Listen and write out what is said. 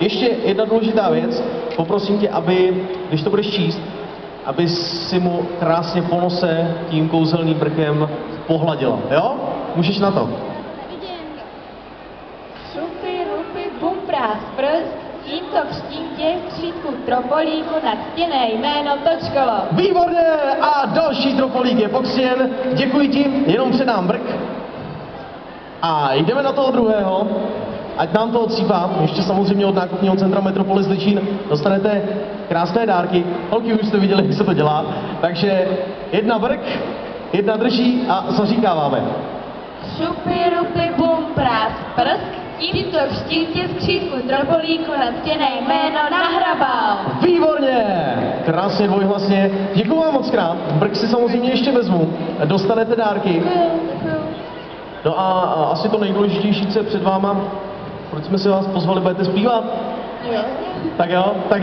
Ještě jedna důležitá věc, poprosím tě, aby, když to budeš číst, aby si mu krásně po nose tím kouzelným brkem pohladila, jo? Můžeš na to. Šupy, rupy, bumprás, prst, tímto v křítku tropolíku na ctěné jméno Točkovo. Výborně! A další tropolík je pokřtěn. Děkuji ti, jenom předám brk. A jdeme na toho druhého. Ať nám to odsýpá, ještě samozřejmě od nákupního centra Metropolis Ličín dostanete krásné dárky. Holky už jste viděli, jak se to dělá. Takže jedna brk, jedna drží a zaříkáváme. Šupy, rupy, bumprás, prst, tímto křtím tě z křítku tropolíku na ctěné jméno nahrabal. Výborně! Krásně dvojhlasně. Děkuji vám moc krát. Brk si samozřejmě ještě vezmu. Dostanete dárky. No a, a asi to nejdůležitější, co je před váma, proč jsme si vás pozvali, budete zpívat? Jo. Tak jo, tak